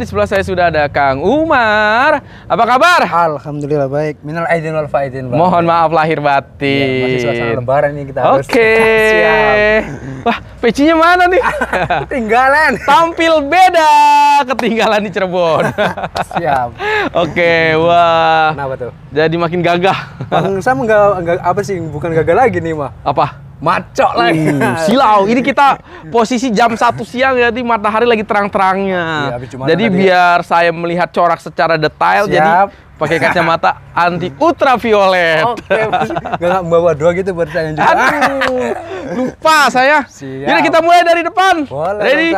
Di sebelah saya sudah ada Kang Umar. Apa kabar? Alhamdulillah baik. Minal aidin wal faidin. Mohon maaf lahir batin. masih suasana lebaran nih kita harus. Oke. Siap. Wah, pecinya mana nih? Ketinggalan. Tampil beda, ketinggalan di Cirebon. Siap. Oke, wah. Kenapa tuh? Jadi makin gagah. Bang enggak, enggak apa sih? Bukan gagal lagi nih mah. Apa? Macok lagi. Uh, silau. Ini kita posisi jam 1 siang jadi matahari lagi terang-terangnya. Jumatan jadi tadi ya. biar saya melihat corak secara detail Siap. jadi pakai kacamata anti ultraviolet. Oke, enggak membawa dua gitu buat saya juga. Aduh, lupa saya. Siap. Jadi kita mulai dari depan. Boleh, Ready?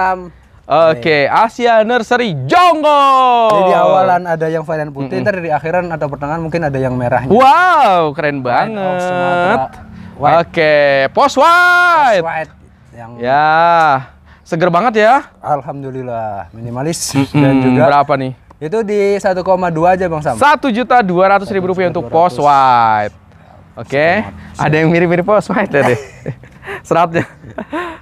Oke, Asia Nursery Jonggo. Jadi di awalan ada yang varian putih, ntar di akhiran atau pertengahan mungkin ada yang merahnya. Wow, keren of banget. White. Oke, Post White. White. Yang Ya, seger banget ya. alhamdulillah minimalis Hmm, dan juga berapa nih? itu di 1,2 aja Bang Sam. Satu juta dua ratus ribu rupiah untuk Post White. Oke, ada yang mirip-mirip Post White ya deh. Seratnya.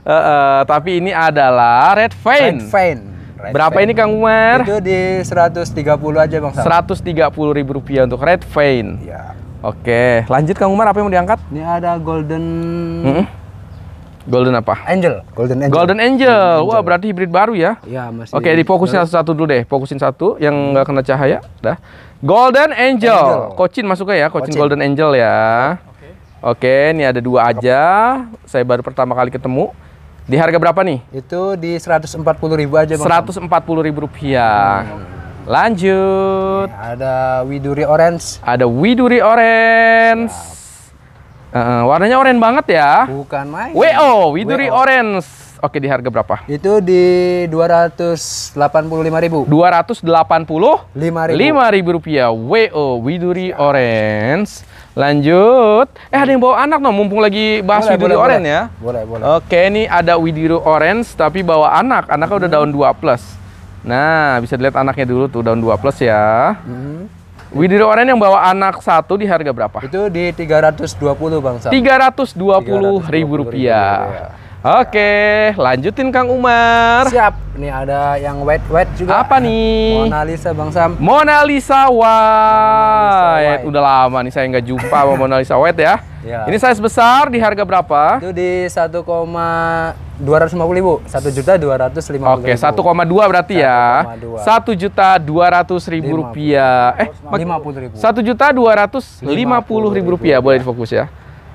Eh, eh, tapi ini adalah Red Vein. Red Vein. Red Berapa Vein. ini Kang Umar? Itu di 130 aja Bang Sam. Seratus tiga puluh ribu rupiah untuk Red Vein. Ya. Oke, lanjut Kang Umar apa yang mau diangkat? Ini ada Golden Mm-mm. Golden apa? Angel. Golden Angel. Golden Angel. Wah, berarti hibrid baru ya. Ya, masih. Oke, difokusin satu-satu dulu deh. Fokusin satu yang nggak kena cahaya. Dah. Golden Angel. Angel. Kocin masuk ya, Kocin Kocin. Golden Angel ya. Oke, ini ada dua aja. Saya baru pertama kali ketemu. Di harga berapa nih? Itu di 140.000 aja Bang. Sam. 140 ribu rupiah. Lanjut. Ada Widuri Orange. Ada Widuri Orange. Eh, warnanya oranye banget ya. Bukan main. WO, Widuri WO. Orange. Oke, di harga berapa? Itu di 285.000. 280 5.000. lima ribu rupiah WO Widuri Orange lanjut eh ada yang bawa anak no mumpung lagi bahas Boleh, Widuri boleh, Orange boleh. ya Boleh, boleh. oke ini ada Widuri Orange tapi bawa anak anaknya udah daun 2 plus nah bisa dilihat anaknya dulu tuh daun 2 plus ya Hmm. Widuri Orange yang bawa anak satu di harga berapa Itu di 320 Bang Sam. 320 ribu rupiah oke lanjutin Kang Umar Siap. Nih ada yang white white juga. apa nih Mona Lisa Bang Sam. Mona Lisa White. White. Udah lama nih saya nggak jumpa sama Mona Lisa White ya. Ya. Ini size besar di harga berapa? Itu di 1,250 ribu. 1 juta 250 Oke, 1,2 berarti ya. 1,2. Satu juta dua ratus ribu Lima rupiah. Eh, mak- 50 ribu. satu juta dua ratus lima puluh ribu rupiah. Boleh difokus ya.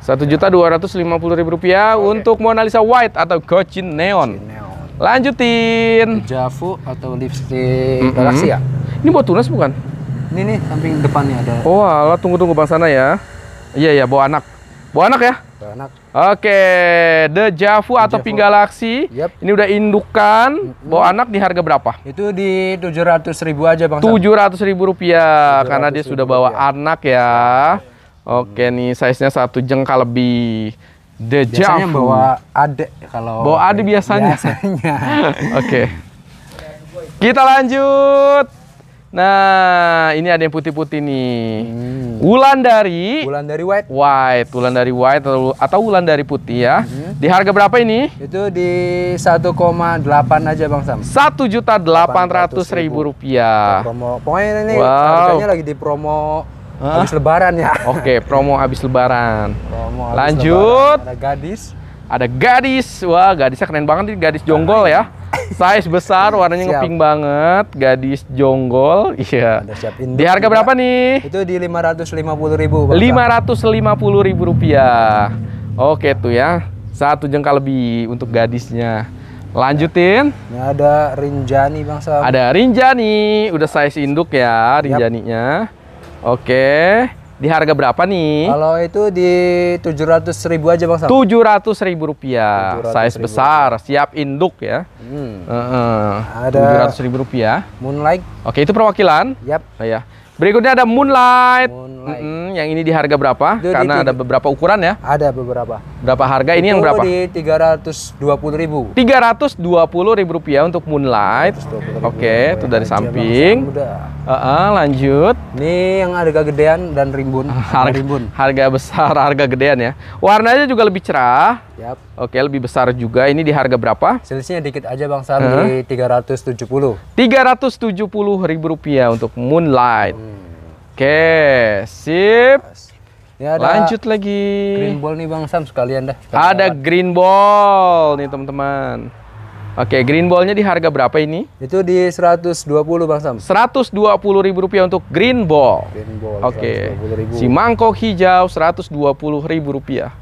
Satu juta dua ratus lima puluh ribu rupiah untuk Mona Lisa White atau Gochin Neon. Neon. Lanjutin. Javu atau lipstick Galaxy ya? Ini buat tunas bukan? Ini nih samping depannya ada Oh, alah tunggu tunggu bang sana ya. Iya iya, bawa anak. Bawa anak ya. anak. Oke, The Javu atau Javu. Pink Galaxy. Yap. Ini udah indukan. Bawa anak di harga berapa? Itu di 700 ribu aja Bang Sam. Tujuh ratus ribu rupiah karena dia 700.000 sudah bawa anak ya. Oke nih, size-nya satu jengkal lebih. The Biasanya Javu. bawa adek kalau Bawa adik biasanya. Biasanya. Oke. Kita lanjut. Nah, ini ada yang putih-putih nih. Hmm. Wulandari Bulan dari white white, Wulandari white atau atau Wulandari putih ya. Hmm. Di harga berapa ini? itu di 1,8 aja Bang Sam. Satu juta delapan ratus ribu rupiah. Promo. Pokoknya ini Wow. harganya lagi di promo Hah? habis lebaran ya. Oke, promo habis lebaran. Promo habis Lanjut. lebaran. Ada gadis. Ada gadis, wah gadisnya keren banget nih, gadis jonggol ya. Size besar, warnanya Siap. ngepink banget, gadis jonggol, iya. Ada siap induk Di harga juga. berapa nih? Itu di 550 ribu Bang Lima ratus lima puluh ribu rupiah. Oke tuh ya, satu jengkal lebih untuk gadisnya. Lanjutin. Ini ada Rinjani Bang Sam. ada Rinjani, udah size induk ya Rinjaninya. Oke, di harga berapa nih? Kalau itu di 700 ribu aja Bang Sam. Tujuh ratus ribu rupiah, 700.000 size besar, siap induk ya. Hmm. Ada Ada- tujuh ratus ribu rupiah. Moonlight. Oke, itu perwakilan. Yap. Oh, ya. Berikutnya ada Moonlight. Moonlight. Mm-mm, yang ini di harga berapa? Itu di Karena tiga- ada beberapa ukuran ya. Ada beberapa. Berapa harga? Ini yang Itu berapa? di 320.000. Tiga ratus dua puluh ribu rupiah untuk Moonlight. Oke, itu dari samping. Udah. Heeh, lanjut. Ini yang harga gedean dan rimbun. Harga, rimbun. harga besar, harga gedean ya. Warnanya juga lebih cerah. Yap. Oke, lebih besar juga. Ini di harga berapa? Selisihnya dikit aja Bang Sam di 370. Tiga ratus tujuh puluh ribu rupiah untuk Moonlight. Hmm. Oke, sip. Ini ada Lanjut lagi. green ball nih Bang Sam sekalian dah. Ada green ball nih teman-teman. Oke, green ballnya di harga berapa ini? Itu di 120 Bang Sam. 120 ribu rupiah untuk green ball. Green ball. Oke, 120.000. si mangkok hijau 120 ribu rupiah.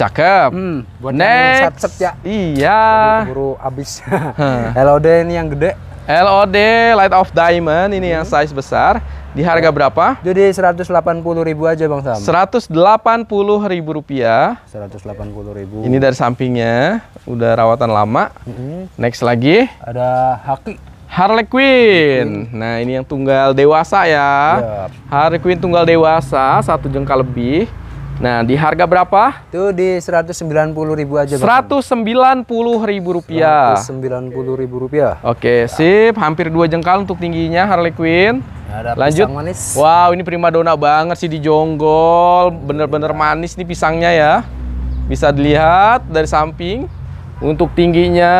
Cakep. Hmm, buat Next. yang set ya. Iya. Buru habis. LOD ini yang gede. LOD Light of Diamond ini yang size besar. Di harga berapa? Itu di 180.000 aja Bang Sam. 180 ribu rupiah. 180.000. Ini dari sampingnya, udah rawatan lama. Mm-mm. Next lagi, Ada haki. Harley Quinn. Nah, ini yang tunggal dewasa ya. Yap. Harley Quinn tunggal dewasa, satu jengkal lebih. Nah, di harga berapa? Itu di 190.000 aja Bang. 190 ribu rupiah. 190.000 rupiah. Oke, sip. Hampir dua jengkal untuk tingginya Harley Quinn. Ada Lanjut. pisang manis. Wow, ini primadona banget sih di jonggol. Bener-bener manis nih pisangnya ya. Bisa dilihat dari samping. Untuk tingginya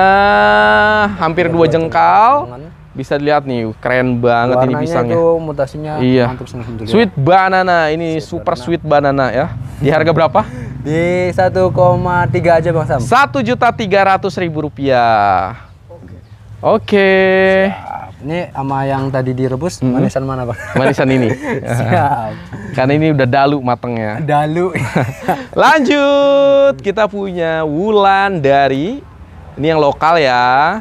hampir dua jengkal. Bisa dilihat nih, keren banget ini Warnanya pisangnya. itu mutasinya Iya. mantap Sweet banana, ini super sweet banana ya. Di harga berapa? Di 1,3 aja Bang Sam. Satu juta tiga ratus ribu rupiah. Oke, Ini sama yang tadi direbus manisan mana Bang? manisan ini. Siap. Karena ini udah dalu matangnya. Dalu. Lanjut, kita punya Wulan dari ini yang lokal ya.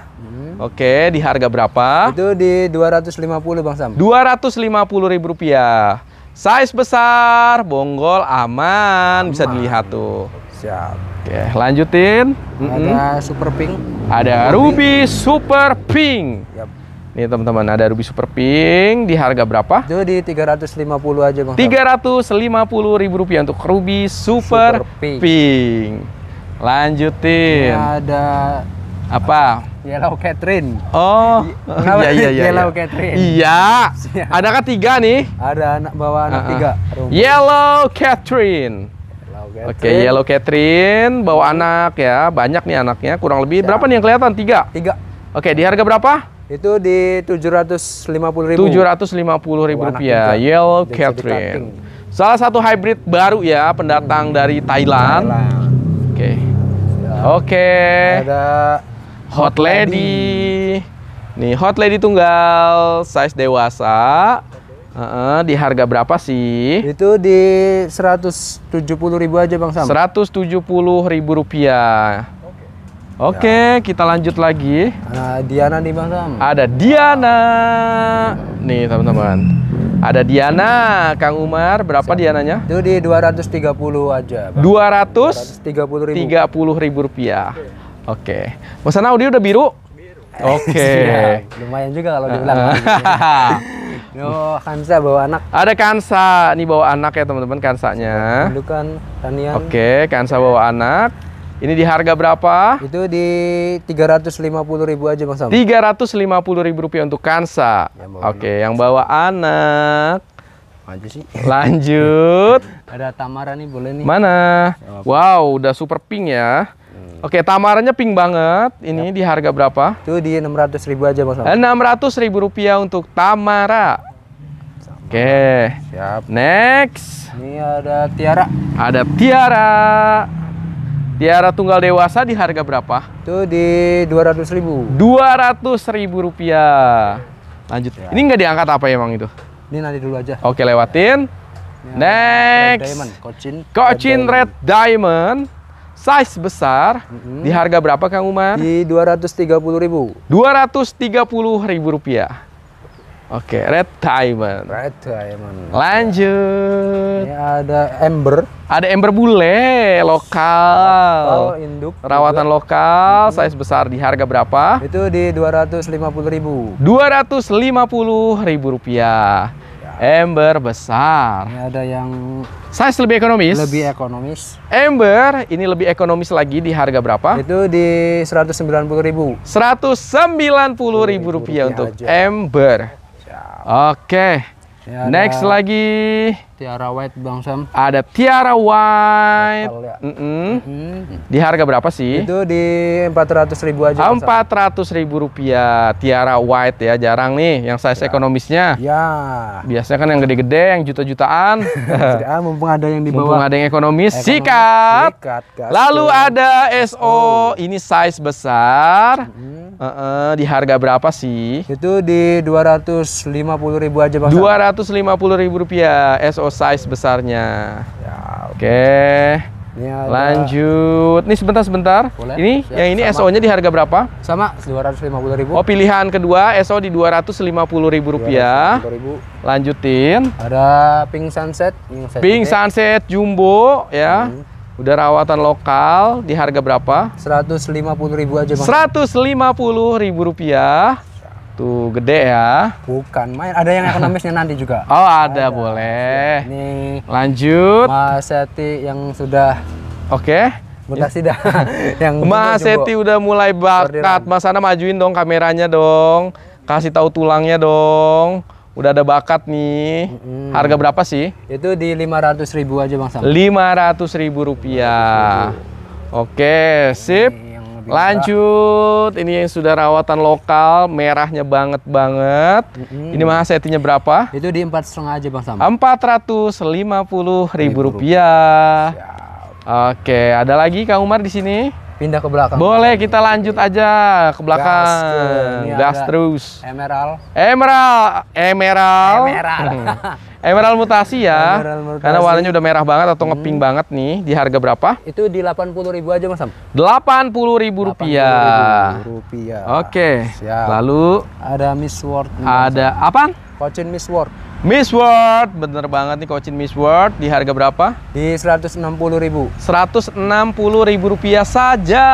Oke, di harga berapa? itu di 250 Bang Sam. 250 ribu rupiah. Size besar, bonggol aman, bisa dilihat tuh. Siap. Oke, lanjutin. Ada super pink. Ada Ruby Super Pink. Yap. Nih teman-teman, ada Ruby Super Pink di harga berapa? Itu di 350 aja Bang Sam. 350 ribu rupiah untuk Ruby Super, Super Pink. Pink. Lanjutin. ada Apa? Yellow Catherine. Oh, iya iya iya. Yellow iya. Catherine. Iya. Siap. Ada kan tiga nih? Ada anak bawa anak Uh-uh. tiga. Rumput. Yellow Catherine. Oke, Catherine. Yellow Catherine bawa anak ya, banyak nih anaknya, kurang lebih berapa nih yang kelihatan? Tiga. Tiga. Oke, di harga berapa? Itu di 750 ribu. Tujuh ratus lima puluh ribu rupiah. tiga. Yellow Bisa Catherine. Salah satu hybrid baru ya, pendatang dari Thailand. Oke. Oke. Ada Hot Lady. Nih, Hot Lady tunggal size dewasa. Heeh, di harga berapa sih? itu di 170 ribu aja Bang Sam. 170 ribu rupiah. Oke, kita lanjut lagi. Nah, Diana nih Bang Sam. Ada Diana. Nih, teman-teman. Ada Diana, Kang Umar. Berapa Diananya? Itu di 230 aja. Bang. 230 230 ribu. ribu rupiah. Oke. Pesan audio udah biru? Oke. Siap. Lumayan juga kalau dibilang. Yo, Hansa bawa anak. Ada Kansa, nih bawa anak ya teman-teman Kansanya. Indukan Tanian. Oke, Kansa bawa anak. Ini di harga berapa? Itu di 350 ribu aja Bang Sam. 350 ribu rupiah untuk Kansa. Bawa Oke, yang bawa anak. Aja sih. Lanjut. Ada Tamara nih boleh nih. Mana? Wow, udah super pink ya. Oke, tamaranya pink banget. Ini di harga berapa? Itu di 600 ribu aja Bang Sam. 600 ribu rupiah untuk Tamara. Oke, Siap. next. Ini ada Tiara. Ada Tiara. Tiara tunggal dewasa di harga berapa? Itu di 200 ribu. 200 ribu rupiah. Lanjut. Ini nggak diangkat apa emang itu? Ini nanti dulu aja. Oke, lewatin. Red Next. Diamond, Cochin. Cochin Red Diamond. Size besar. Di harga berapa Kang Umar? Di 230 ribu. 230 ribu rupiah. Oke, Red Diamond. Red Diamond. Lanjut. Ini ada Ember. Ada ember bule lokal. Oh, induk. Rawatan lokal, size besar di harga berapa? Itu di 250 ribu. 250 ribu rupiah. Ember besar. Ini ada yang Size lebih ekonomis. lebih ekonomis. Ember ini lebih ekonomis lagi di harga berapa? Itu di 190.000. 190.000 rupiah rupiah untuk aja. Ember. Oke. Ada Next lagi Tiara White Bang Sam. ada Tiara White. Ya. Mm-mm. Hmm. Di harga berapa sih? Itu di 400.000 aja. Bang Sam. Empat ratus ribu rupiah Tiara White ya jarang nih yang size ekonomisnya. Ya. Biasanya kan yang gede-gede yang juta-jutaan. ah, mumpung ada yang di Mumpung bawah. ada yang ekonomis, Ekonomis, sikat. sikat, gas. Lalu ada SO, ini size besar. Hmm. Eh-eh, di harga berapa sih? Itu di 250.000 aja Bang Sam. Dua ratus lima puluh ribu rupiah SO size besarnya. Ya. Oke, Ini ada lanjut. Nih sebentar sebentar. Boleh. Ini Siap, yang ini. SO-nya di harga berapa? sama 250.000. Oh pilihan kedua SO di dua ratus lima puluh ribu rupiah. 250.000. Lanjutin. Ada Pink Sunset, Pink gede. Sunset Jumbo ya. Hmm. Udah rawatan lokal di harga berapa? 150.000 aja Bang. Seratus lima puluh ribu rupiah. Tuh gede ya. Bukan main, ada yang ekonomisnya nanti juga. Oh ada, boleh. Ini Lanjut. Mas Seti yang sudah Oke. mutasi dah. yang Mas. Seti udah mulai bakat. Mas Ana majuin dong kameranya dong. Kasih tahu tulangnya dong. Udah ada bakat nih. Mm-mm. Harga berapa sih? Itu di 500.000 aja Bang Sam. Lima ratus ribu rupiah. Oke, sip. Yang lebih Lanjut, ini yang sudah rawatan lokal, merahnya banget banget. Mm-mm. Ini mahal setinya berapa? Itu di empat setengah aja Bang Sam. Empat ratus lima puluh ribu rupiah. Oke, ada lagi Kang Umar di sini? Pindah ke belakang. Boleh kita lanjut aja ke belakang. Gas terus. Emerald. Emerald, emerald. Emerald. Emerald mutasi ya. Emerald mutasi. Karena warnanya udah merah banget atau ngepink banget nih. Di harga berapa? Itu di 80.000 aja Bang Sam. Delapan puluh ribu rupiah. rupiah. Oke. Siap. Lalu Ada Miss World. nih, ada? Sam. Kocin Miss World. Miss World, bener banget nih Coachin Miss World di harga berapa? Di 160.000. 160 ribu rupiah saja.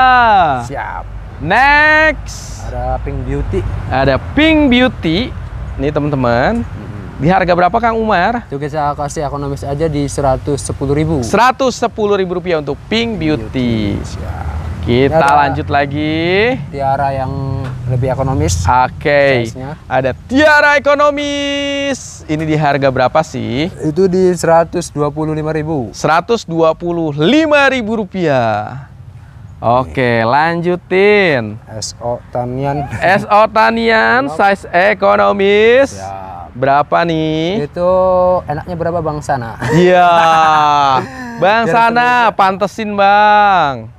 Siap. Next, Ada Pink Beauty. ada Pink Beauty. Nih teman-teman, di harga berapa Kang Umar? Itu kita kasih ekonomis aja di 110.000. 110 ribu rupiah untuk Pink Beauty. Siap. Kita Ada- lanjut lagi. Tiara yang lebih ekonomis. Oke, Size-nya. ada Tiara Ekonomis. Ini di harga berapa sih? Itu di 125.000. 125 ribu rupiah. Oke, lanjutin. SO Tanian. SO Tanian size ekonomis. Siap. Berapa nih? Itu enaknya berapa Bang Sana? Iya. Bang sana pantesin, Bang.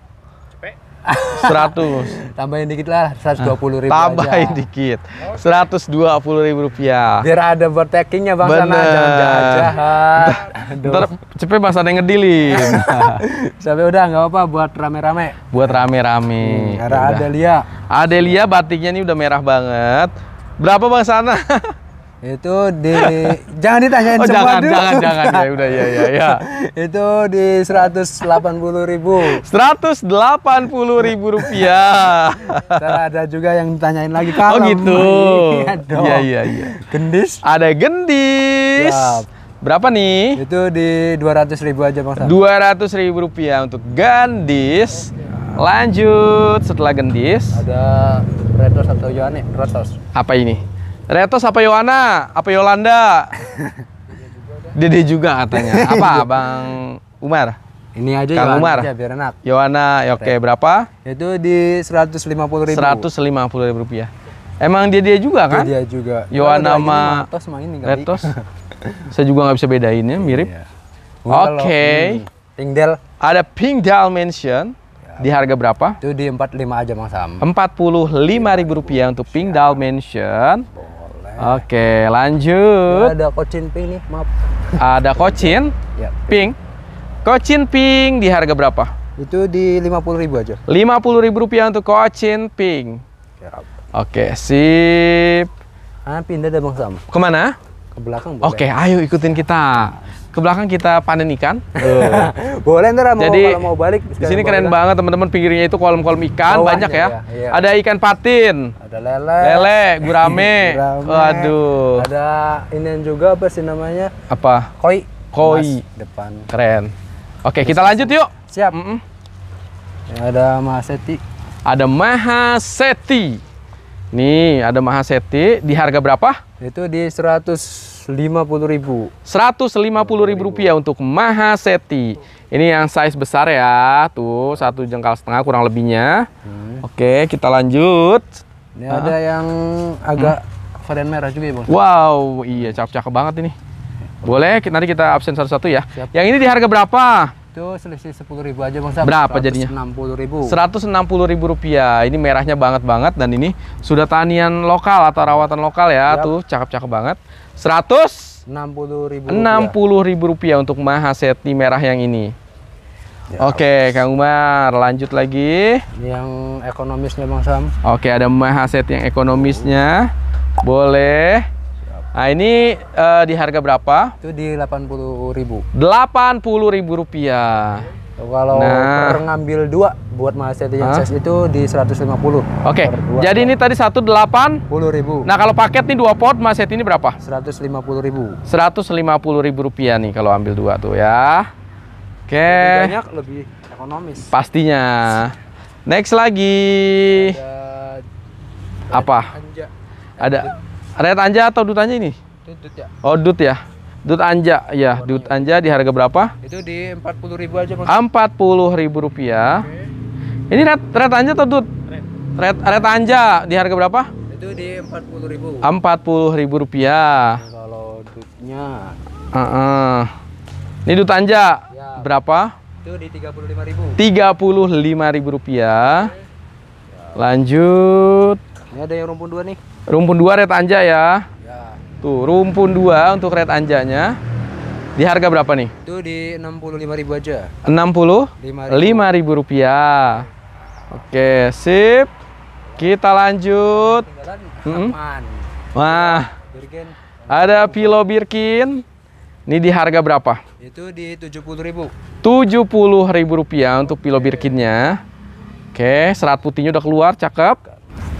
100. Tambahin dikit lah 120.000 Tambahin aja. dikit. 120 ribu rupiah. Biar ada buat packingnya Bang Sana, Bener. jangan jahat-jahat. Aduh. Ntar cepet Bang Sana ngedilin. Sampai udah nggak apa-apa buat rame-rame. Buat rame-rame. Ada Udah. Adelia. Adelia batiknya ini udah merah banget. Berapa Bang Sana? Itu di jangan ditanyain Oh semua jangan, dulu. jangan, jangan ya udah ya ya ya. Itu di 180.000. 180 ribu rupiah. Ada juga yang ditanyain lagi Oh kalau gitu. Iya. Iya iya iya. Gendis Ada gendis. Siap. Berapa nih? itu di 200.000 aja Bang Sam. 200 ribu rupiah untuk gendis. Lanjut setelah gendis. Ada Retos atau Yohane? Retos. Apa ini? Retos apa Yohana? Apa Yolanda? Dede juga katanya. Apa Bang Umar? Ini aja Kang Yohane Umar. aja biar enak. Yohana, ya oke berapa? Itu di 150.000. 150 ribu rupiah. Emang dia dia juga kan? Dia juga. Yohana sama Retos sama ini kali. Retos. Saya juga nggak bisa bedainnya, mirip. Iya. Oke. hmm, Tingdel Ada Pink Dimension di harga berapa? itu di 45 aja Bang Sam. Rp45.000 rupiah untuk Pink Dimension. Oke, lanjut. Ada Kocin Pink nih, maaf. Ada Kocin Ya. Pink. Kocin Pink di harga berapa? Itu di 50.000 aja. Rp50.000 rupiah untuk Kocin Pink. Ya. Oke, sip. Ah, pindah deh Bang Sam. Ke mana? Ke belakang boleh. Oke, ayo ikutin kita ke belakang kita panen ikan. Boleh ntar mau Jadi kalau mau balik. di sini keren banget teman-teman pinggirnya itu kolam-kolam ikan Bawahnya banyak ya. ya, iya. Ada ikan patin, Ada lele. lele, gurame. gurame, Waduh. Ada ini juga apa sih namanya? Apa? Koi. Koi. Mas depan. Keren. Oke, kita lanjut yuk. Siap. Mm-mm. Ini Ada Mahaseti. Ada Mahaseti. Nih, ada Mahaseti di harga berapa? Itu di 150.000. Rp150.000 untuk Mahaseti. Ini yang size besar ya. Tuh, satu jengkal setengah kurang lebihnya. Oke, kita lanjut. Ini ada yang agak varian merah juga ya, Bang. Wow, iya cakep-cakep banget ini. Boleh, nanti kita absen satu-satu ya. Siap. Yang ini di harga berapa? Itu selisih 10.000 aja, Bang. Sam. Berapa jadinya? 160.000. Rp160.000. Ini merahnya banget banget dan ini sudah tanian lokal atau rawatan lokal ya. Yap. Tuh, cakep-cakep banget. 100 60.000. Rp60.000 untuk Mahaseti merah yang ini. Ya. Oke, Kang Umar, lanjut lagi. Yang ekonomisnya, Bang Sam. Oke, ada Mahaset yang ekonomisnya. Boleh. Nah, ini eh, di harga berapa? Itu di 80.000. Rp80.000. Kalau Nah. per ngambil dua buat Mahaseti yang Hah? size itu di 150. Oke, dua. jadi ini tadi satu delapan. 10.000. Nah, kalau paket nih dua pot Mahaset ini berapa? 150.000. Rp150.000 nih kalau ambil dua tuh ya. Oke, Lebih banyak lebih ekonomis. pastinya. Next lagi. Ada Apa? Anja. Ada Red Anja atau Dut Anja ini? Tutut ya. Oh, Dut ya. Dut Anja, ya. Dut Anja di harga berapa? Itu di 40.000 aja, Bang. Rp40.000. Ini red, red anja atau dut? Red, red anja di harga berapa? Itu di 40.000. Rp40.000. Kalau dutnya Heeh. Ini dut anja Ya. berapa? itu di 35.000. Rp35.000. Lanjut. Ini ada yang rumpun dua nih. Rumpun 2 red anja ya. Ya. Tuh, rumpun 2 untuk red anjanya. Di harga berapa nih? Itu di 65.000 aja. Rp65.000. 5.000. Oke, sip. Kita lanjut. Aman. Wah, Birgen ada Pilo Birkin. Ini di harga berapa? itu di 70.000. Rp70.000 untuk Pilo Birkinnya. Oke, serat putihnya udah keluar, cakep.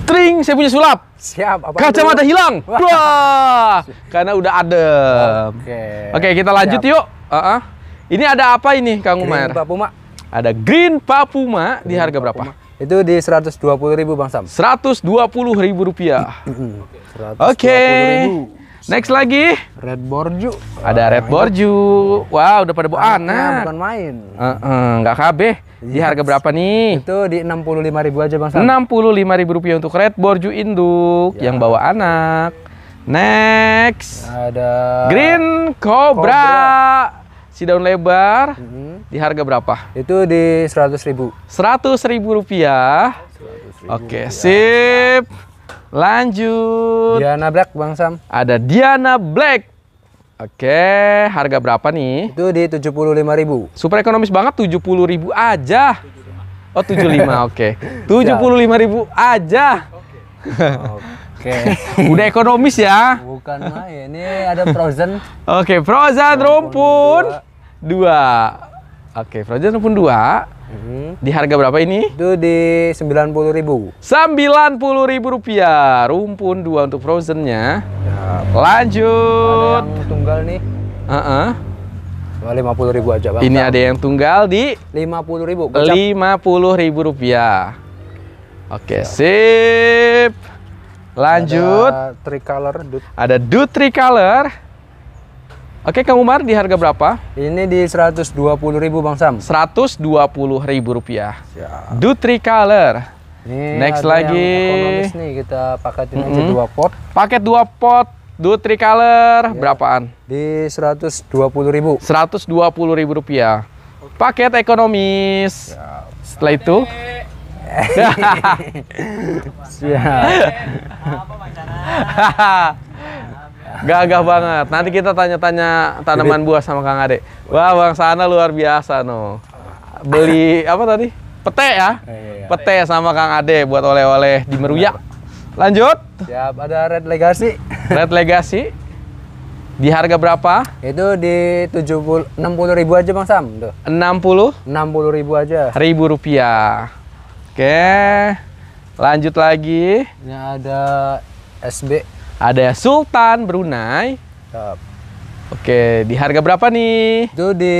Tring, saya punya sulap. Siap, apa Kacamata dulu? hilang. Wah, karena udah adem. Oke. Oke, kita lanjut yuk. Uh-uh. Ini ada apa ini, Kang Umar? Green Papuma. Ada Green Papuma di harga berapa? Itu di 120.000 Bang Sam. Rp120.000. Oke. Oke. Next lagi. Red Borju. Ada Red Borju. Wow, udah pada bawa anak. bukan main. Heeh, nggak kabeh. Di harga berapa nih? Itu di 65.000 aja Bang Sam. Rp65.000 untuk Red Borju induk yang bawa anak. Next. Ada Green Cobra. Si daun lebar. Mhm. Di harga berapa? Itu di 100.000. Rp100.000. Oke, sip. Lanjut. Diana Black Bang Sam. Ada Diana Black. Oke, harga berapa nih? Itu di 75.000. Super ekonomis banget 70.000 aja. Oh, 75. Oke. 75.000 aja. Oke. Udah ekonomis ya. Bukan main. Ini ada Frozen. Oke, Frozen rumpun 2. Oke, Frozen rumpun 2. Mhm. Di harga berapa ini? Itu di 90.000. Rp90.000. Rumpun 2 untuk Frozennya. Ada Lanjut. yang tunggal nih. Heeh. Cuma 50.000 aja Bang. Ini ada yang tunggal di 50.000. Gocap. Rp50.000. Oke, sip. Lanjut. Ada tricolor dut. Ada Dude Tricolor. Oke, Kang Umar di harga berapa? Ini di 120.000 Bang Sam. Rp120.000. Ya. Dude Tricolor. Ini Next lagi. Ekonomis nih kita paketin aja Mhm. dua pot Paket 2 pot Dude Tricolor berapaan? di 120.000. Rp120.000. Paket ekonomis. Setelah itu Siap. Gagah banget. Nanti kita tanya-tanya tanaman buah sama Kang Ade. Wah, Bang Sana luar biasa no. Beli apa tadi? Pete ya? Iya. Pete sama Kang Ade buat oleh-oleh di Meruya. Lanjut. Siap, ada Red Legacy. Red Legacy. Di harga berapa? Itu di 70 60 ribu aja Bang Sam. Tuh. 60 60 ribu aja. ribu rupiah. Oke. Lanjut lagi. Ini ada SB. Ada Sultan Brunei. Siap. Oke, di harga berapa nih? Itu di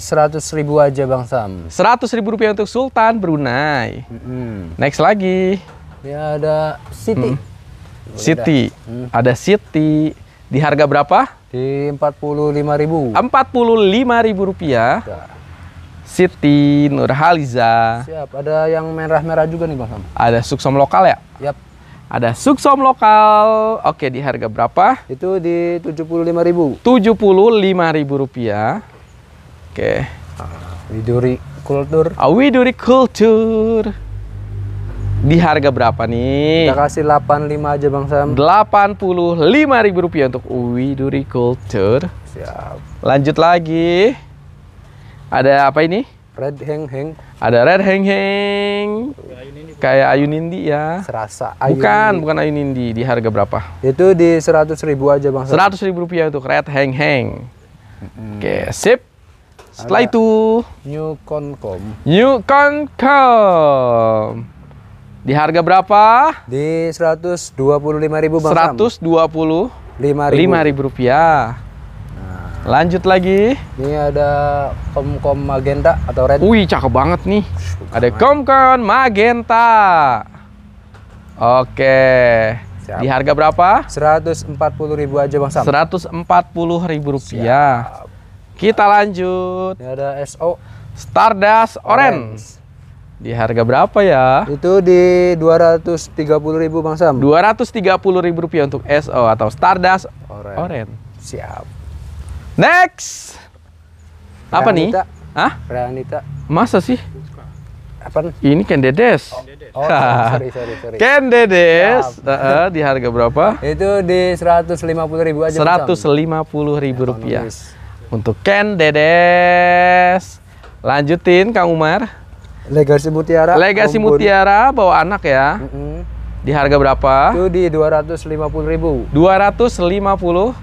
100 ribu aja Bang Sam. 100 ribu rupiah untuk Sultan Brunei. Mm-mm. Next lagi. Ini ada City. City. Ada City. Di harga berapa? Di 45 ribu. 45 ribu rupiah. Siti Nurhaliza. Siap. Ada yang merah-merah juga nih Bang Sam. Ada suksom lokal ya? Yap. Ada suksom lokal. Oke, di harga berapa? Itu di 75 ribu. 75 ribu rupiah. Oke. Widuri Kultur. Awiduri Culture. Di harga berapa nih? Kita kasih 85 aja Bang Sam. 85 ribu rupiah untuk Widuri Culture. Siap. Lanjut lagi. Ada apa ini? Red Heng Heng. Ada Red Heng Heng. Kayak Ayu Nindi ya. Serasa Ayu. Bukan, bukan Ayu Nindi. Di harga berapa? Itu di 100 ribu aja Bang. 100 ribu rupiah untuk Red Heng Heng. Oke, sip. Setelah itu, New Concom. New Concom. Di harga berapa? Di 125 ribu Bang Sam. 125 5 ribu rupiah. Lanjut lagi. Ini ada Comcom Magenta atau Red. Wih, cakep banget nih. Ada Comcon Magenta. Oke. Siap. Di harga berapa? 140 ribu aja Bang Sam. 140 ribu rupiah. Kita lanjut. Ini ada SO. Stardust Orange. Di harga berapa ya? Itu di 230 ribu Bang Sam. 230 ribu rupiah untuk SO atau Stardust Orange. Orange. Siap. Next. Apa nih? Realita. Hah? Realita. Masa sih? Apa? Ini Ken Dedes. Oh, sorry, sorry, sorry. Ken Dedes. Heeh, di harga berapa? Itu di 150 ribu aja Bang Sam. 150 ribu rupiah. Untuk Ken Dedes. Lanjutin Kang Umar. Legasi Mutiara. Legasi Ambon. Mutiara bawa anak ya. Mm-mm. Di harga berapa? Itu di 250 ribu. 250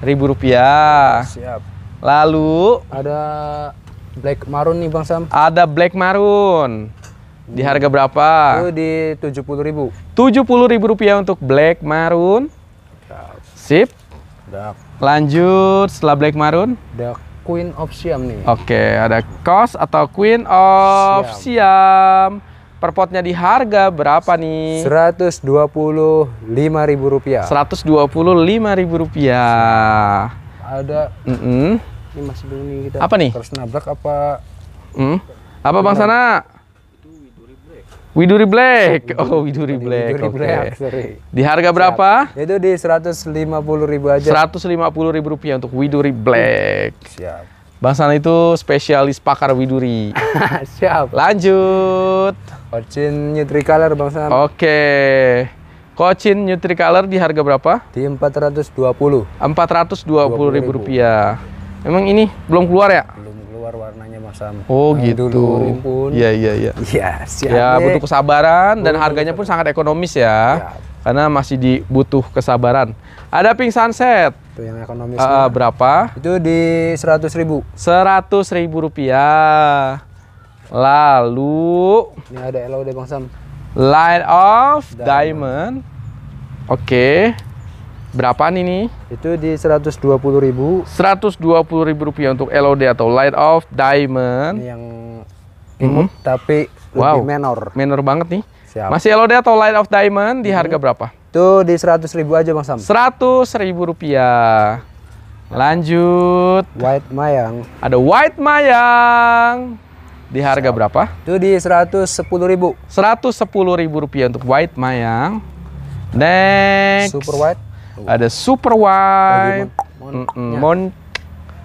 ribu rupiah. Siap. Lalu Ada Black Maroon nih Bang Sam. ada Black Maroon. Di harga berapa? Itu di 70 ribu. 70 ribu rupiah untuk Black Maroon. Sip. Lanjut setelah Black Maroon. ada Queen of Siam nih. Oke, ada Cos atau Queen of Siam. Per potnya di harga berapa nih? 125 ribu rupiah. 125 ribu rupiah. Ada Mm-mm. ini masih belum nih kita. Apa nih? Terus nabrak apa? Hmm? Apa Bang Sana? Widuri Black. Oh, Widuri Black. Widuri. Black, sorry. Di harga berapa? Itu di 150 ribu aja. 150 ribu rupiah untuk Widuri Black. Siap. Bang Sana itu spesialis pakar Widuri. Siap. Lanjut. Ocin Nutricolor Bang Sam. Oke. Kocin Nutricolor di harga berapa? Di 420. 420 ribu rupiah. Memang ini belum keluar ya? Belum keluar warnanya Bang Sam. Oh Yang gitu. Dulu. Iya iya iya. Iya, siap. Ya butuh kesabaran dan harganya pun sangat ekonomis ya. Siap. Karena masih dibutuh kesabaran. Ada Pink Sunset. Itu yang ekonomis. Eh, berapa? Itu di 100 ribu. 100 ribu rupiah. Lalu Ini ada LOD Bang Sam. Light of Diamond. Oke. Berapa nih nih? Itu di 120 ribu. 120 ribu rupiah untuk LOD atau Light of Diamond. Ini yang imut tapi lebih Hmm. Wow. menor. Menor banget nih. Siap. Masih LOD atau Light of Diamond di harga berapa? Itu di 100 ribu aja Bang Sam. 100 ribu rupiah. Lanjut. White Mayang. Ada White Mayang. Di harga berapa? Itu di 110 ribu. 110 ribu rupiah untuk White Mayang. Next. Super White. Ada Super White. Mon- Mm-mm, Mon.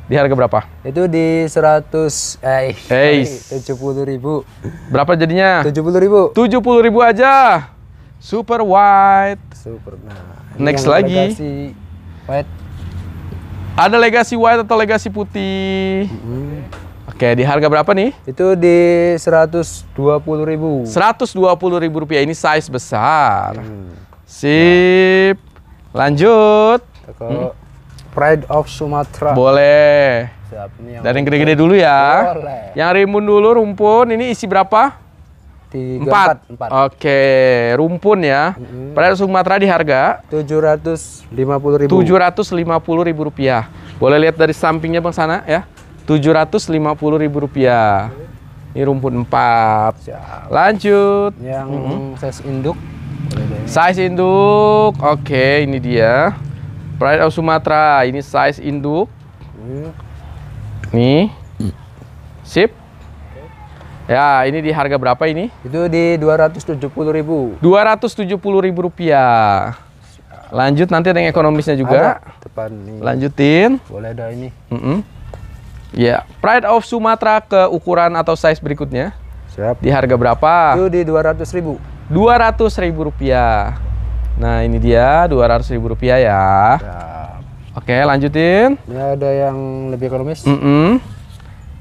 Di harga berapa? Itu di 100 eh Eh. sorry, 70 ribu. Berapa jadinya? 70 ribu. 70 ribu aja. Super White. Super. Nah, Next yang lagi. Legacy White. Ada legasi white atau legasi putih? Hmm. Oke, di harga berapa nih? Itu di 120 ribu. 120 ribu rupiah. Ini size besar. Hmm. Sip. Lanjut. Ke Pride of Sumatera. Boleh. Siap, ini yang Dari yang gede-gede dulu ya. Boleh. Yang rimbun dulu rumpun. Ini isi berapa? Empat. empat. empat. Oke, rumpun ya. Pride Sumatera di harga Tujuh ratus lima puluh ribu. tujuh ratus lima puluh ribu rupiah. Boleh lihat dari sampingnya bang sana ya. Tujuh ratus lima puluh ribu rupiah. Ini rumpun empat. Lanjut. Yang size induk. Boleh deh. Size induk. Oke, ini dia. Pride of Sumatera. Ini size induk. Hmm. Nih. Sip. Ya, ini di harga berapa ini? Itu di dua ratus tujuh puluh ribu. Rp270.000 rupiah. Lanjut nanti ada yang ekonomisnya juga. Ada depan nih. Lanjutin. Boleh ada ini. Mm-mm. Ya, Pride of Sumatera ke ukuran atau size berikutnya. Siap. Di harga berapa? Itu di dua ratus ribu. Rp200.000 rupiah. Nah, ini dia Rp200.000 rupiah ya. Siap. Oke, lanjutin. Ini ada yang lebih ekonomis. Mm-mm.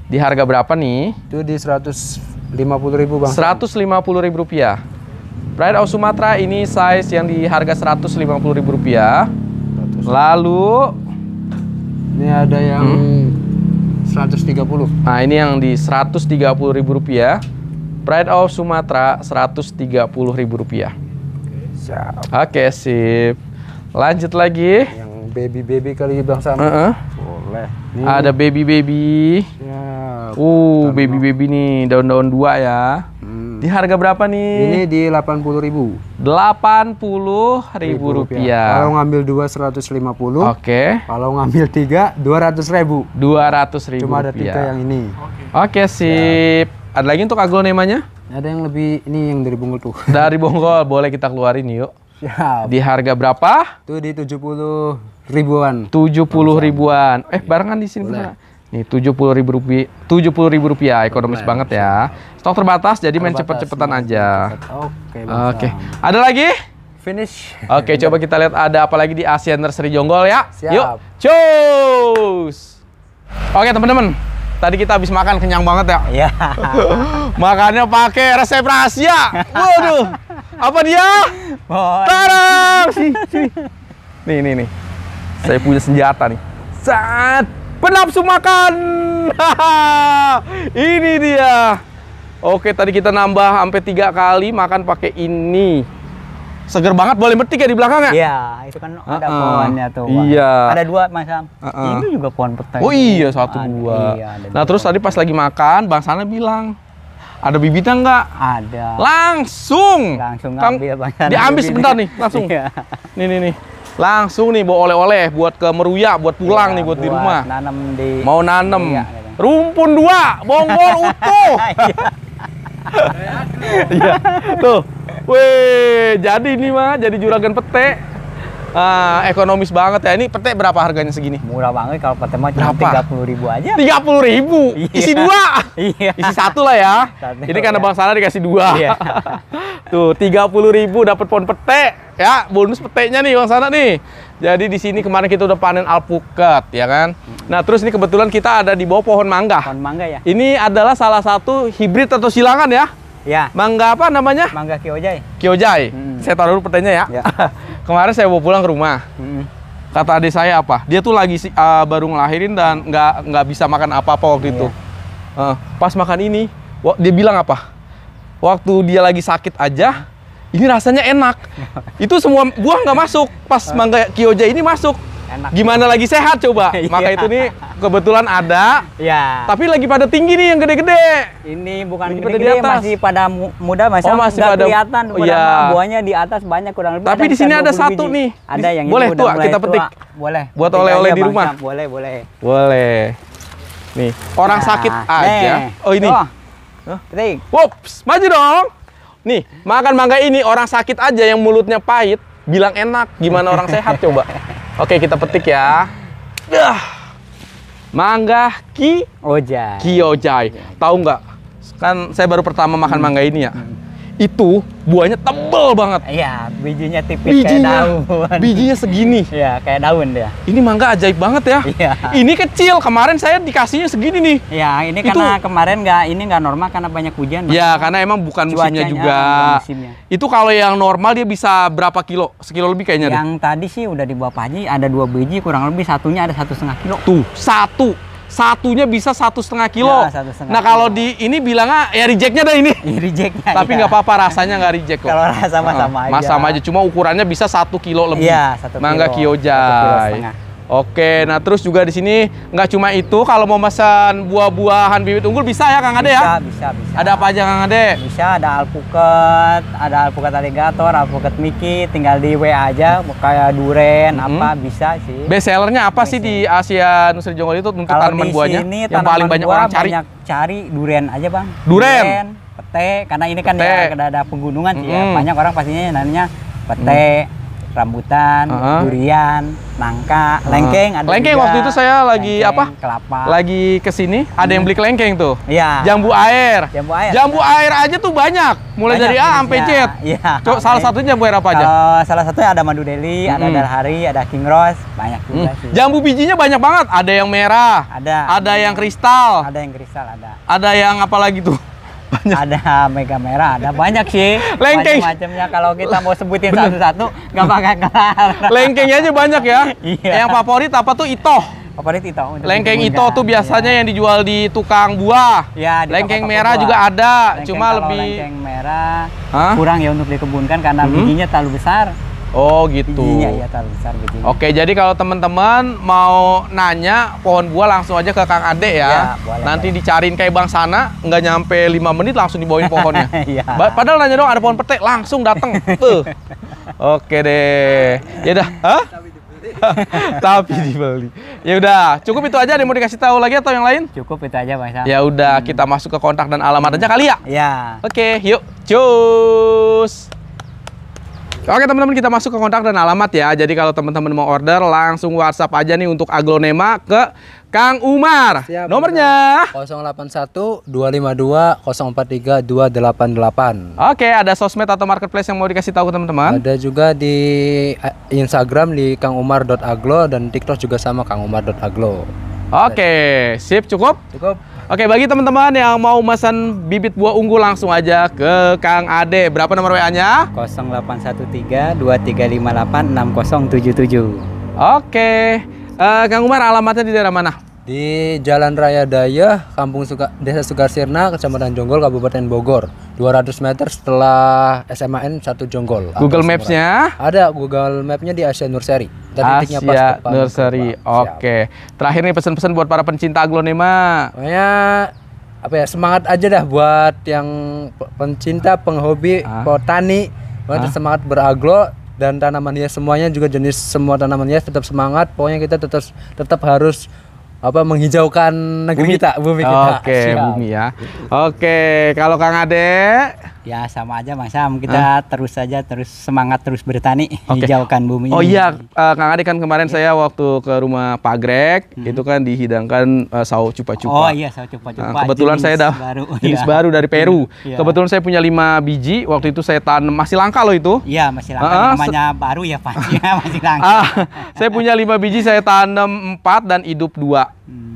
Di harga berapa nih? Itu di seratus lima puluh ribu bang. Rp150.000 rupiah. Pride of Sumatera ini size yang di harga Rp150.000 rupiah. Lalu Ini ada yang Hmm. Seratus tiga puluh. Nah ini yang di Rp130.000 Pride of Sumatera Rp130.000 Siap. Oke sip Lanjut lagi Yang baby baby kali bang Sam. Heeh. Boleh. Ini. Ada baby-baby Siap. Uh baby-baby nih daun-daun dua ya Hmm. Di harga berapa Ini nih? di delapan puluh ribu. Rp80.000 rupiah. Kalau ngambil dua seratus lima puluh. Oke Kalau ngambil tiga dua ratus ribu. Rp200.000 Cuma ada tiga rupiah yang ini. Oke sip Ada lagi untuk aglonemanya? Ada yang lebih ini yang dari bunga tuh. Dari Bonggol boleh kita keluarin yuk Siap. Di harga berapa? Itu di tujuh puluh ribuan. 70 ribuan. Eh, barengan di sini bener. Nih, 70 ribu rupiah, 70 ribu rupiah, ekonomis banget ya. Stok terbatas, jadi main cepet-cepetan aja. Oke. Oke, Sam. ada lagi? Finish. Oke, coba kita lihat ada apa lagi di Asian Nursery Jonggol ya. Siap. Yuk, cus. Oke, teman-teman. Tadi kita habis makan kenyang banget ya. Iya. Makannya pakai resep rahasia. Waduh. Apa dia? Tarang! Nih, nih, nih. Saya punya senjata nih. Saat penafsu makan. ini dia. Oke, tadi kita nambah sampai tiga kali makan pakai ini. Seger banget, boleh metik ya di belakang ya? Iya, itu kan ada Uh-uh. pohonnya tuh. Bang. Iya. Ada dua macam. Uh-uh. Ini juga pohon petai. Oh iya, satu Ada, dua. Iya, ada nah, dua. terus tadi pas lagi makan, Bang Sana bilang, ada bibitnya nggak? ada. Langsung. Langsung ngambil, Bang Sana Diambil sebentar nih, langsung. Iya. Nih, nih, nih. Langsung nih bawa oleh-oleh buat ke Meruya, buat pulang Iya, nih buat, di rumah. Nanam di Mau nanem. Iya, gitu. Rumpun dua, bonggol utuh. Iya. Tuh. Weh, jadi ini mah jadi juragan pete. Ah, ekonomis banget ya. Ini pete berapa harganya segini? Murah banget kalau pete mah cuma tiga puluh ribu aja. Tiga puluh ribu. Iya. Isi dua. Iya. Isi satu lah ya. Satu, Ini karena ya. Bang Sana dikasih dua. Iya. Tuh, tiga puluh ribu dapat pohon pete. Ya, bonus petenya nih Bang Sana nih. Jadi di sini kemarin kita udah panen alpukat, ya kan? Nah, terus ini kebetulan kita ada di bawah pohon mangga. Pohon mangga ya? Ini adalah salah satu hibrid atau silangan ya. Ya. Mangga apa namanya? Mangga kiojai. Kyojai. Hmm. Saya taruh dulu ya. Ya. Kemarin saya bawa pulang ke rumah. Mm. Kata adik saya apa? Dia tuh lagi uh, baru ngelahirin dan nggak nggak bisa makan apa-apa waktu itu. Uh, pas makan ini, dia bilang apa? Waktu dia lagi sakit aja, ini rasanya enak. itu semua buah nggak masuk. Pas mangga Kyojai ini masuk. Enak. Gimana lagi sehat coba? Maka Iya. itu nih kebetulan ada, Ya. tapi lagi pada tinggi nih yang gede-gede. Ini bukan gede-gede, atas. masih pada mu- muda, masih, Oh, masih pada- kelihatan. oh, iya. mah buahnya di atas banyak kurang lebih. Tapi di sini ada 20 satu biji. nih. Ada yang boleh mulai kita tua. petik. Boleh. Buat oleh-oleh di rumah. Boleh, boleh. Boleh. Nih, orang Nah, sakit aja. nih. Oh ini. Oh. Petik. Maju dong. Nih, makan mangga ini orang sakit aja yang mulutnya pahit bilang enak. Gimana orang sehat coba? Oke, kita petik ya. Dah. Mangga ki Ojai. Kyojai. Tahu nggak? Kan saya baru pertama makan mangga ini ya. Itu buahnya tebel banget. Iya, bijinya tipis kayak Bijinya, daun. bijinya segini. Iya, kayak daun dia. Ini mangga ajaib banget ya. Iya. Ini kecil. Kemarin saya dikasihnya segini nih. Iya, ini Itu- karena kemarin nggak ini nggak normal karena banyak hujan. Mas. Ya, karena emang bukan musimnya Cuacanya, juga. bukan musimnya. Itu kalau yang normal dia bisa berapa kilo? Sekilo lebih kayaknya deh. Yang tadi sih udah dibawa Pak Haji ada dua biji kurang lebih satunya ada satu setengah kilo. Tuh, satu. Satunya bisa satu setengah kilo. Ya, satu setengah nah, kalau kilo. di ini bilangnya ya rejectnya dah ini. Ini rejectnya. Tapi iya. nggak apa-apa, rasanya nggak reject kok. Kalau rasa sama Heeh, Mas aja. sama aja, cuma ukurannya bisa satu kilo lebih. Iya, satu Mangga kilo. Satu kilo setengah. Oke, nah terus juga di sini nggak cuma itu, kalau mau pesan buah-buahan bibit unggul bisa ya Kang Ade bisa, ya? Bisa, bisa. Ada apa aja Kang Ade? Bisa ada alpukat, ada alpukat alligator, alpukat Mickey, tinggal di WA aja kayak duren Mhm. apa bisa sih. Best sellernya apa sih di Asia Nusri Jonggol itu untuk Kalau tanaman di buahnya sini yang tanaman paling banyak buah orang cari? banyak cari duren aja bang. Duren? pete, karena ini kan Pete. ya ada, ada pegunungan sih ya. Banyak orang pastinya namanya pete, rambutan, Uh-huh. durian, nangka, Uh-huh. lengkeng ada Lengkeng juga. waktu itu saya lagi Lengkeng, apa? Kelapa. Lagi ke sini ada yang beli kelengkeng tuh. Iya. Jambu air. Jambu air. Jambu air aja tuh banyak. Mulai Banyak dari A sampai Z. jenisnya. Iya. Cok, salah satunya jambu air apa aja? Kalau salah satunya ada madu deli, ada Mm-mm. dalhari, ada king rose, banyak juga Hmm. sih. Jambu bijinya banyak banget. Ada yang merah, Ada. ada yang kristal, Ada yang kristal ada. ada yang apa lagi tuh? Banyak. Ada mega merah, ada banyak sih. Lengkeng. Macam-macamnya kalau kita mau sebutin satu-satu nggak bakal kelar. Lengkengnya aja banyak ya. Iya. Yang favorit apa tuh itoh. Favorit untuk Lengkeng itoh tuh biasanya yang dijual di tukang buah. Iya, di Lengkeng toko-toko merah buah. juga ada, Lengkeng cuma lebih lengkeng merah Hah? kurang ya untuk dikebunkan karena Mhm. bijinya terlalu besar. Oh gitu. Bijinya ya terlalu besar bijinya. Oke, jadi kalau teman-teman mau nanya pohon buah langsung aja ke Kang Ade ya. Ya, boleh, Nanti dicariin kayak Bang Sana, nggak nyampe 5 menit langsung dibawain pohonnya. Ba- Padahal nanya dong ada pohon petek, langsung dateng. Tuh. Oke deh. Ya udah. Hah? Tapi dibeli. Ya udah, cukup itu aja. Ada mau dikasih tahu lagi atau yang lain? Cukup itu aja Bang Sam. Ya udah, kita masuk ke kontak dan alamat aja kali ya. Ya. Oke, yuk, cus. Oke teman-teman kita masuk ke kontak dan alamat ya. Jadi kalau teman-teman mau order langsung WhatsApp aja nih untuk aglonema ke Kang Umar. Siap, Nomornya. 081 252 043 288. Oke, ada sosmed atau marketplace yang mau dikasih tahu ke teman-teman? Ada juga di eh, Instagram di kangumar.aglo dan TikTok juga sama kangumar.aglo. Oke, sip cukup. Cukup. Oke, bagi teman-teman yang mau pesan bibit buah unggul langsung aja ke Kang Ade. Berapa nomor WA-nya? 0813 2358 6077. Oke. Eh, Kang Umar alamatnya di daerah mana? Di Jalan Raya Daya, Kampung Suka, Desa Sukarsirna, Kecamatan Jonggol, Kabupaten Bogor. 200 meter setelah SMAN 1 Jonggol. Google Maps-nya? Ada Google Map-nya di Asia Nurseri. Dan titiknya pas Asia depan Nursery. Oke. Terakhir nih pesan-pesan buat para pencinta aglonema. Pokoknya apa ya semangat aja dah buat yang pe- pencinta, penghobi, Ah. petani, pokoknya semangat beraglo dan tanaman hias semuanya juga jenis semua tanaman hias tetap semangat. Pokoknya kita tetap tetap harus apa menghijaukan negeri kita, bumi kita. Oke, Siap. bumi ya. Oke, kalau Kang Ade, Ya sama aja Bang Sam, kita terus saja terus semangat terus bertani, Oke. hijaukan bumi. Oh iya, eh, Kang Ade kan kemarin saya waktu ke rumah Pak Greg, itu kan dihidangkan eh, sawo cupa-cupa. Hmm. Oh iya, saya coba-coba. Nah, kebetulan saya dah baru. jenis Iya. baru dari Peru. Iya. Kebetulan saya punya lima biji. Waktu itu saya tanam masih langka loh itu. Iya, masih langka. Ah, Namanya baru ya pasti masih langka. Ah, saya punya lima biji, saya tanam empat dan hidup dua.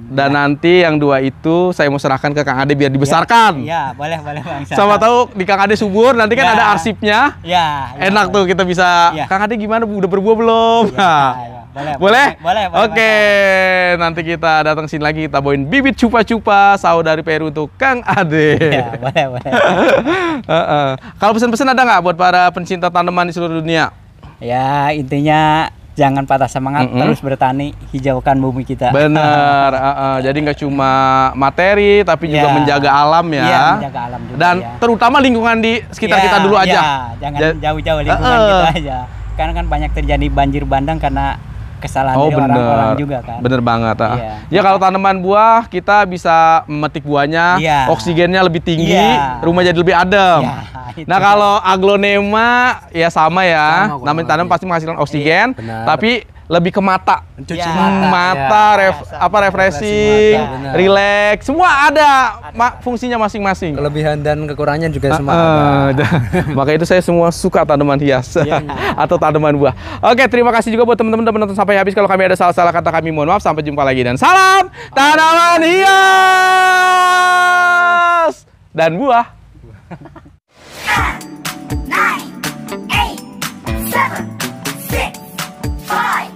Dan nanti yang dua itu saya mau serahkan ke Kang Ade biar dibesarkan. Iya, boleh boleh Bang Sam. Sama tahu di Kang Ade subur, nanti kan Ya. ada arsipnya. Ya. ya, Enak tuh kita bisa. Iya. Kang Ade gimana? Udah berbuah belum? Ya, Nah. ya, boleh, Boleh? boleh, boleh, Oke, nanti kita datang sini lagi kita bawain bibit cupa-cupa sawo dari Peru untuk Kang Ade. Ya, boleh boleh. Heeh. Kalau pesan-pesan ada nggak buat para pencinta tanaman di seluruh dunia? Ya intinya jangan patah semangat, Mm-mm. terus bertani, hijaukan bumi kita. Bener. heeh. Jadi nggak cuma materi, tapi juga Ya. menjaga alam ya. Iya, menjaga alam juga Dan ya. terutama lingkungan di sekitar Ya, kita dulu aja. ya, jangan Ja- jauh-jauh lingkungan Heeh. kita aja. Karena kan banyak terjadi banjir bandang karena kesalahan Oh dari orang-orang juga kan. bener banget. ah. Iya. Ya kalau tanaman buah kita bisa memetik buahnya, Iya. oksigennya lebih tinggi, Iya. rumah jadi lebih adem. Iya. Nah kalau aglonema ya sama ya, Sama, namanya tanam pasti menghasilkan oksigen, benar. tapi lebih ke mata, cuci ya, mata, hmm, ya. mata ya, ref, biasa. apa refreshing, relax, semua ada, ada. Ma fungsinya masing-masing. Kelebihan dan kekurangannya juga uh, semua. Uh. Maka itu saya semua suka tanaman hias ya, atau tanaman buah. Oke, terima kasih juga buat teman-teman yang menonton sampai habis. Kalau kami ada salah-salah kata kami mohon maaf. Sampai jumpa lagi dan salam tanaman hias dan buah. Five.